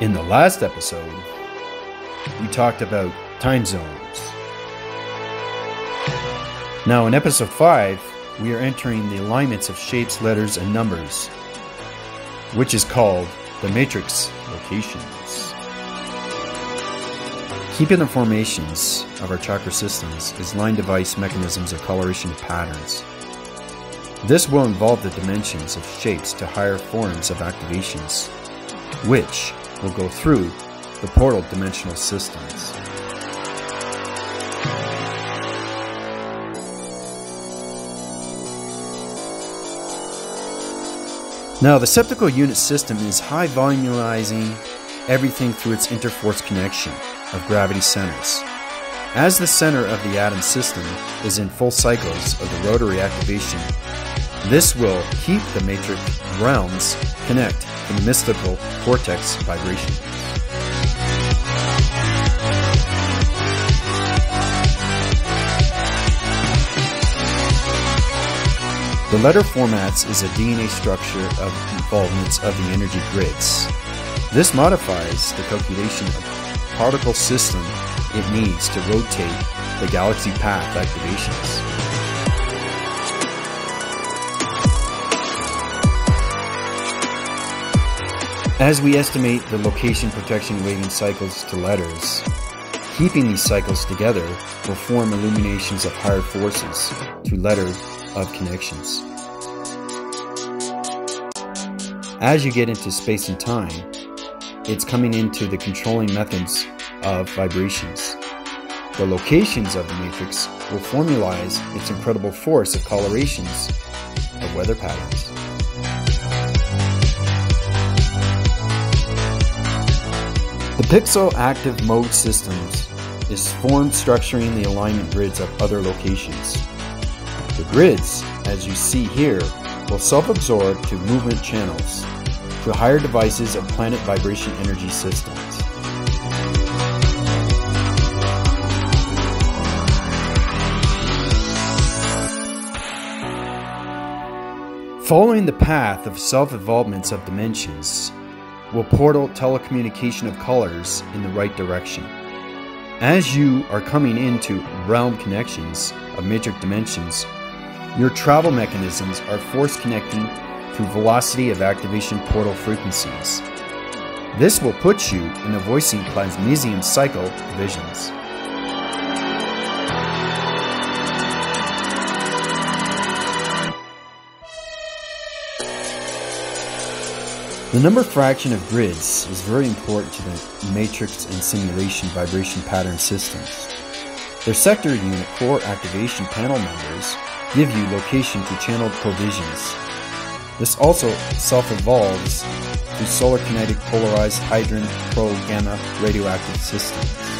In the last episode, we talked about time zones. Now, in episode 5, we are entering the alignments of shapes, letters, and numbers, which is called the matrix locations. Keeping the formations of our chakra systems is line device mechanisms of coloration patterns. This will involve the dimensions of shapes to higher forms of activations, which will go through the portal dimensional systems. Now, the septical unit system is high volumizing everything through its interforce connection of gravity centers. As the center of the atom system is in full cycles of the rotary activation, this will keep the matrix realms connect to the mystical cortex vibration. The letter formats is a DNA structure of involvements of the energy grids. This modifies the calculation of particle system it needs to rotate the galaxy path activations. As we estimate the location protection waving cycles to letters, keeping these cycles together will form illuminations of higher forces to letter of connections. As you get into space and time, it's coming into the controlling methods of vibrations. The locations of the matrix will formalize its incredible force of colorations of weather patterns. Pixel active mode systems is formed structuring the alignment grids of other locations. The grids, as you see here, will self-absorb to movement channels to higher devices of planet vibration energy systems. Following the path of self-evolvements of dimensions will portal telecommunication of colors in the right direction. As you are coming into realm connections of matrix dimensions, your travel mechanisms are force connecting through velocity of activation portal frequencies. This will put you in the voicing plasmesium cycle divisions. The number fraction of grids is very important to the matrix and simulation vibration pattern systems. Their sector unit core activation panel members give you location to channeled provisions. This also self-evolves through solar kinetic polarized hydrogen pro gamma radioactive systems.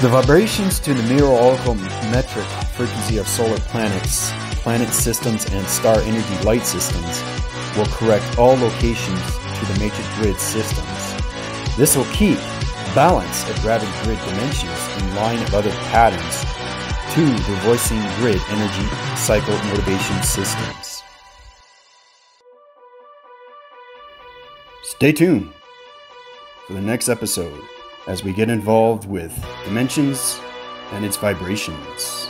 The vibrations to the meteorological metric frequency of solar planets planet systems and star energy light systems will correct all locations to the matrix grid systems. This will keep balance of gravity grid dimensions in line of other patterns to the voicing grid energy cycle motivation systems. Stay tuned for the next episode as we get involved with dimensions and its vibrations.